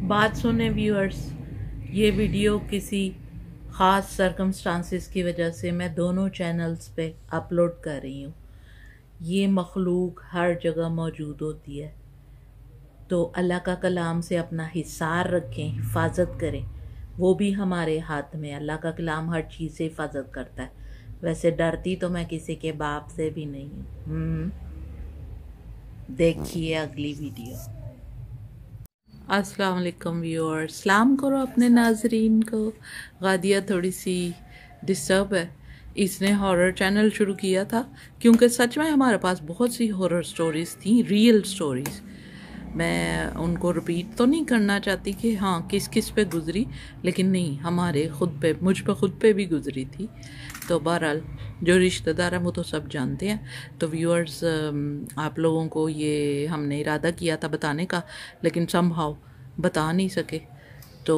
बात सुने व्यूअर्स ये वीडियो किसी ख़ास सरकमस्टांसिस की वजह से मैं दोनों चैनल्स पे अपलोड कर रही हूँ। ये मखलूक हर जगह मौजूद होती है। तो अल्लाह का कलाम से अपना हिसार रखें, हिफाजत करें। वो भी हमारे हाथ में अल्लाह का कलाम हर चीज़ से हिफाजत करता है। वैसे डरती तो मैं किसी के बाप से भी नहीं हूँ। हम्म। देखिए अगली वीडियो अस्सलाम वालेकुम व्यूअर सलाम करो अपने नाजरीन को। गादिया थोड़ी सी डिस्टर्ब है। इसने हॉरर चैनल शुरू किया था, क्योंकि सच में हमारे पास बहुत सी हॉरर स्टोरीज़ थी रियल स्टोरीज़ मैं उनको रिपीट तो नहीं करना चाहती कि हाँ किस किस पे गुज़री, लेकिन नहीं, हमारे ख़ुद पे, मुझ पे ख़ुद पे भी गुज़री थी। तो बहरहाल, जो रिश्तेदार हैं वो तो सब जानते हैं। तो व्यूअर्स आप लोगों को ये हमने इरादा किया था बताने का, लेकिन संभाव बता नहीं सके। तो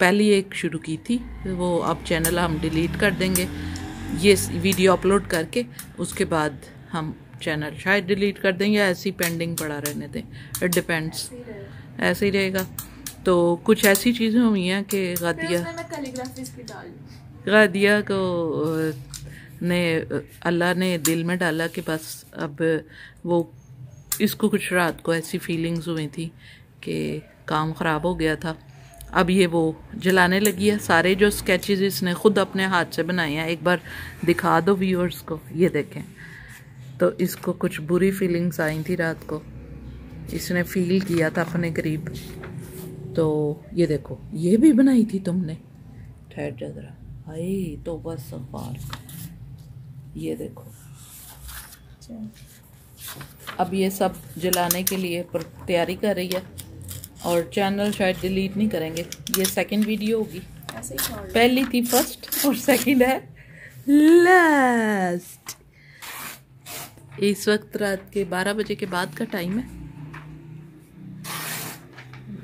पहली एक शुरू की थी वो अब चैनल हम डिलीट कर देंगे। ये वीडियो अपलोड करके उसके बाद हम चैनल शायद डिलीट कर दें या ऐसी पेंडिंग पड़ा रहने दें। इट डिपेंड्स ऐसे ही रहेगा। तो कुछ ऐसी चीज़ें हुई हैं कि गादिया गादिया को ने अल्लाह ने दिल में डाला कि बस अब वो इसको कुछ रात को ऐसी फीलिंग्स हुई थी कि काम ख़राब हो गया था। अब ये वो जलाने लगी है। सारे जो स्केचेस इसने ख़ुद अपने हाथ से बनाए हैं, एक बार दिखा दो व्यूअर्स को, ये देखें। तो इसको कुछ बुरी फीलिंग्स आई थी रात को। इसने फील किया था अपने करीब। तो ये देखो, ये भी बनाई थी तुमने? ठहर जा जरा। तो बस ये देखो। अब ये सब जलाने के लिए तैयारी कर रही है। और चैनल शायद डिलीट नहीं करेंगे। ये सेकंड वीडियो होगी। पहली थी फ़र्स्ट और सेकंड है लास्ट इस वक्त रात के 12 बजे के बाद का टाइम है।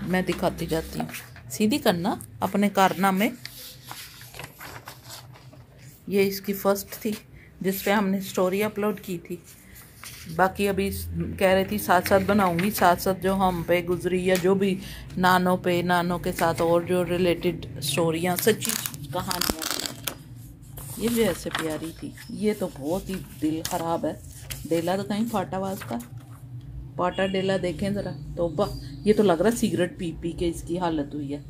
मैं दिखाती जाती हूँ। सीधी करना अपने कारनामे। ये इसकी फ़र्स्ट थी जिस पे हमने स्टोरी अपलोड की थी। बाकी अभी कह रही थी साथ साथ बनाऊँगी साथ साथ जो हम पे गुजरी या जो भी नानों पे नानों के साथ और जो रिलेटेड स्टोरियाँ सच्ची कहानियाँ। ये भी ऐसे प्यारी थी। ये तो बहुत ही दिल ख़राब है। डेला तो कहीं फाटा हुआ उसका पाटा डेला देखें ज़रा। तो ये तो लग रहा है सिगरेट पी पी के इसकी हालत हुई है।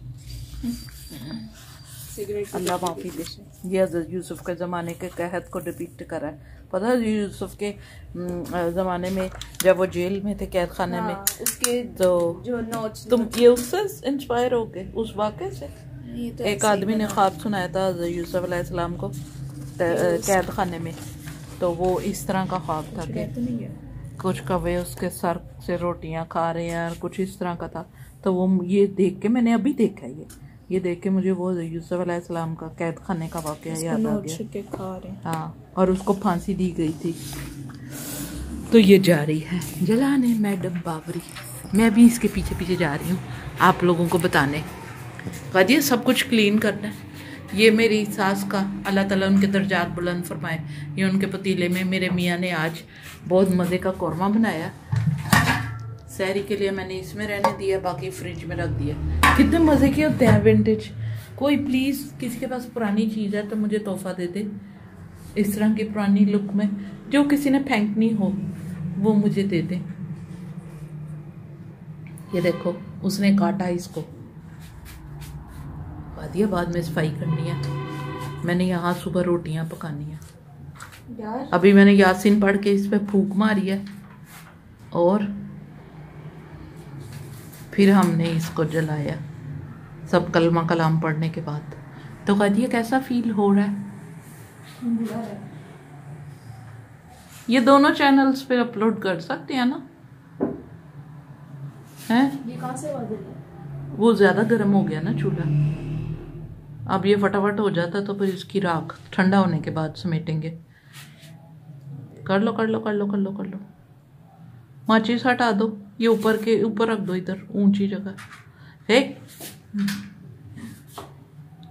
अल्लाह माफ़ी दे ये हज़रत यूसुफ के ज़माने के कहत को डिपिक्ट करा है। पता है यूसुफ के ज़माने में जब वो जेल में थे कैद खाने हाँ, में उसके तो जो नोट्स तुम ये उससे इंस्पायर हो गए उस वाक़े से? तो एक आदमी ने ख्वाब सुनाया था यूसुफ अलैहिस्सलाम को कैद खाने में तो वो इस तरह का ख्वाब था कि कुछ कवे उसके सर से रोटियाँ खा रहे हैं और कुछ इस तरह का था तो वो ये देख के मैंने अभी देखा ये। ये देख के मुझे वो यूसुफ अलैहिस्सलाम का कैद खाने का वाक़ याद आ गया। हाँ। और उसको फांसी दी गई थी। तो ये जा रही है जलाने मैडम बाबरी। मैं भी इसके पीछे पीछे जा रही हूँ आप लोगों को बताने। कहा सब कुछ क्लीन करना है। ये मेरी सास का अल्लाह ताला उनके दर्जात बुलंद फरमाए। ये उनके पतीले में मेरे मियाँ ने आज बहुत मज़े का कौरमा बनाया। सहरी के लिए मैंने इसमें रहने दिया बाकी फ्रिज में रख दिया। कितने मज़े के होते हैं विंटेज कोई प्लीज़ किसी के पास पुरानी चीज़ है तो मुझे तोहफा दे दे। इस तरह की पुरानी लुक में जो किसी ने फेंकनी हो वो मुझे दे दे। ये देखो उसने काटा इसको। दिया बाद में सफ़ाई करनी है। मैंने यहाँ सुबह रोटियाँ पकानी है। अभी मैंने यासिन पढ़ के इस पर फूक मारी है। और फिर हमने इसको जलाया सब कलमा कलाम पढ़ने के बाद। तो कह दिया कैसा फील हो रहा है? ये दोनों चैनल्स पे अपलोड कर सकते हैं ना? हैं? ये से वो ज़्यादा गर्म हो गया ना चूल्हा। अब ये फटाफट हो जाता तो फिर इसकी राख ठंडा होने के बाद समेटेंगे। कर लो कर लो कर लो कर लो कर लो। माचिस हटा दो। ये ऊपर के ऊपर रख दो इधर ऊँची जगह। है?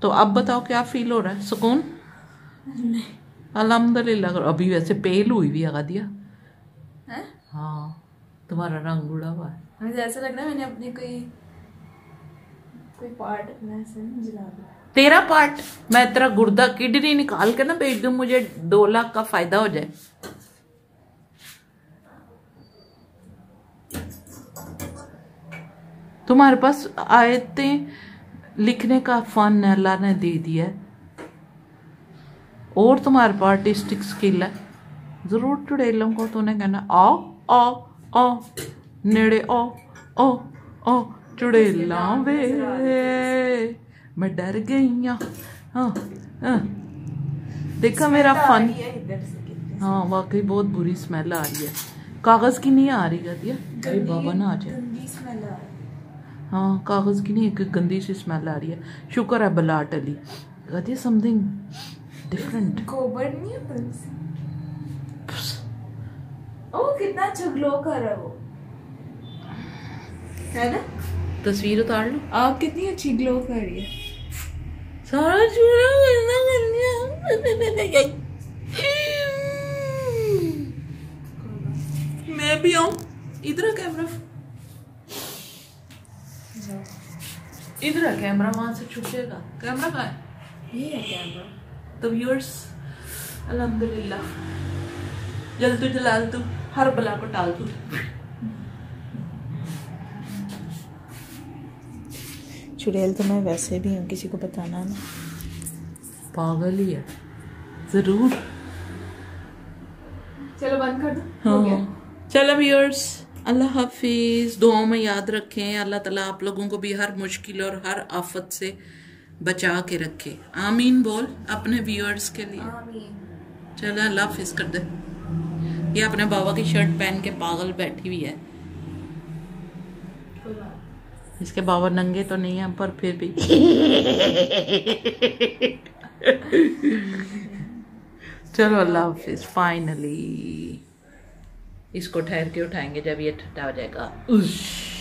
तो अब बताओ क्या फील हो रहा है? सुकून? अलहमदिल्ला अभी वैसे पेल हुई भी आगा दिया हाँ? तुम्हारा रंग उड़ा हुआ है। मुझे ऐसा लग रहा है मैंने अपनी कोई कोई पार्ट अपना ऐसे जला तेरा पार्ट मैं तेरा गुर्दा किडनी निकाल के ना भेज दूँ मुझे दो लाख का फ़ायदा हो जाए। तुम्हारे पास आयतें लिखने का फन अल्लाह ने दे दिया है। और तुम्हारे पास आर्टिस्टिक स्किल है। ज़रूर चुड़ैलों को तूने कहना आओ आओ आओ नेड़े आओ आओ आओ चुड़ैला वे। मैं डर गई हाँ। हाँ देखा मेरा फन। हाँ वाकई बहुत बुरी स्मेल आ रही है। कागज़ की नहीं आ रही गदिया? अरे बाबा ना आ जाए। हाँ कागज़ की नहीं एक गंदी सी स्मेल आ रही है। शुक्र है बला टली गदिया समथिंग डिफरेंट गोबर नहीं है बंस। ओ कितना अच्छा ग्लो कर रहा है वो। है ना? तस्वीर उतार लो। आप कितनी अच्छी ग्लो कर रही है। सारा चूड़ा गंदा कर दिया। मैं भी आऊँ। इधर कैमरा इधर है कैमरा वहाँ से छुपेगा कैमरा कहाँ है? ये है कैमरा। तो व्यूअर्स अल्हम्दुलिल्लाह। जल तू जलाल तू हर बला को टाल तू। चुड़ैल तो मैं वैसे भी हूँ किसी को बताना ना। पागल ही है। ज़रूर। चलो बंद कर दो। हाँ चलो व्यूअर्स अल्लाह हाफिज दुआओं में याद रखें। अल्लाह ताला आप लोगों को भी हर मुश्किल और हर आफत से बचा के रखे। आमीन बोल अपने व्यूअर्स के लिए। चलो अल्लाह हाफिज कर दे। ये अपने बाबा की शर्ट पहन के पागल बैठी हुई है। इसके बाबा नंगे तो नहीं है पर फिर भी। चलो अल्लाह हाफिज फाइनली इसको ठहर के उठाएँगे जब ये ठंडा हो जाएगा। उश।